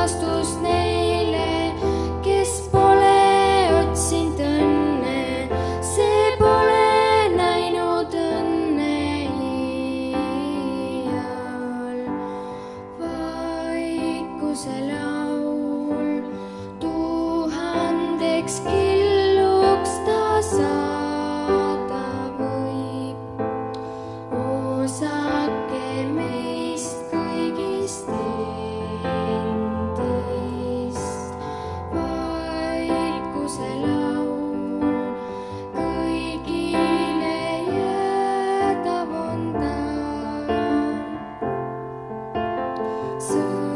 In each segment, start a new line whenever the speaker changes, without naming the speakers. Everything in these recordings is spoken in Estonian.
vastus neile, kes pole otsinud õnne, see pole näinud õnne iial. vaikuse laul tuhandeks kiireks. So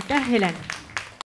Estás delante.